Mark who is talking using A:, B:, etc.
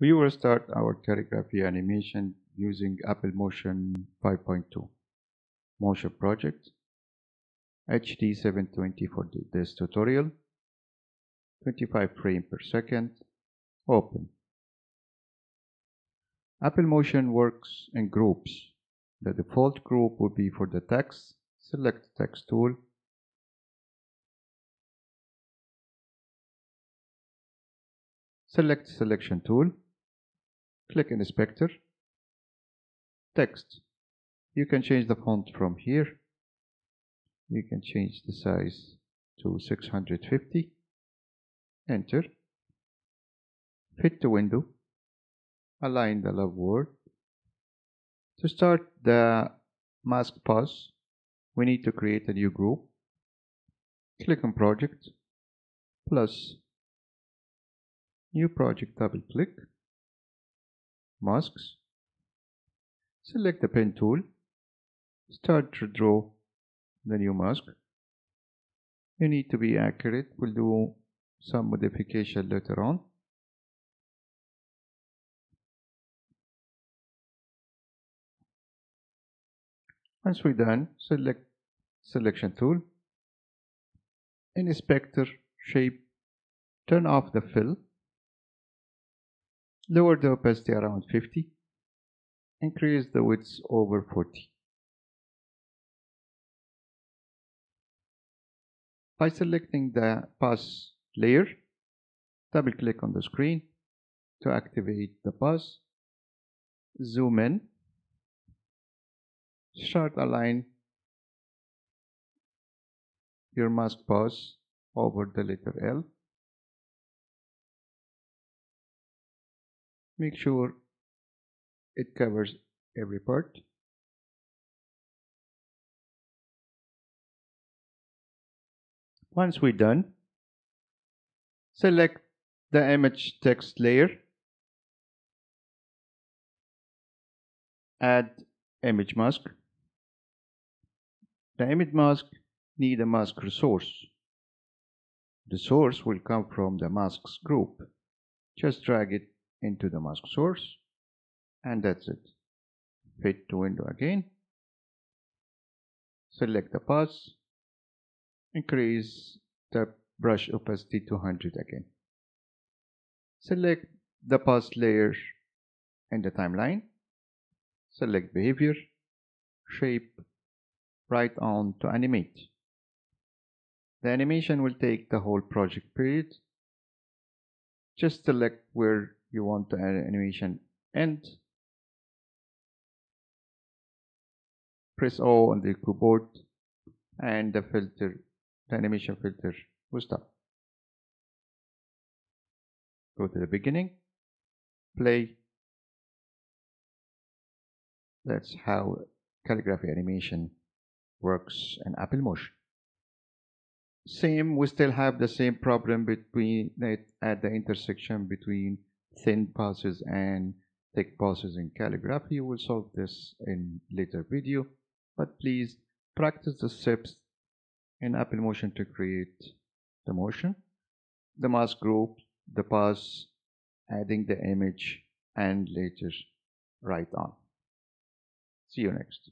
A: We will start our calligraphy animation using Apple Motion 5.2 Motion Project HD 720 for this tutorial. 25 frames per second open. Apple Motion works in groups. The default group will be for the text. Select text tool. Select selection tool click inspector text. You can change the font from here. You can change the size to 650 enter. Fit to window. Align the love word. To start the mask path we need to create a new group. Click on project. Plus. New project double click masks. Select the pen tool. Start to draw the new mask. You need to be accurate. We'll do some modification later on. Once we're done, select selection tool. Inspector shape, turn off the fill Lower the opacity around 50. Increase the width over 40. By selecting the path layer, double click on the screen to activate the path. Zoom in. Start align your mask path over the letter L. make sure it covers every part. Once we're done select the image text layer. Add image mask. The image mask need a mask resource. The source will come from the masks group. Just drag it into the mask source and that's it. Fit to window again. Select the path. Increase the brush opacity to 100 again. Select the path layer in the timeline. Select behavior. Shape write on to animate. The animation will take the whole project period. Just select where you want to add animation. End press O on the keyboard and the filter the animation filter will stop. Go to the beginning play. That's how calligraphy animation works in Apple Motion. Same we still have the same problem between at the intersection between thin passes and thick passes in calligraphy. We'll solve this in later video, but please practice the steps in Apple Motion to create the motion, the mask group, the path, adding the image, and later write on. See you next.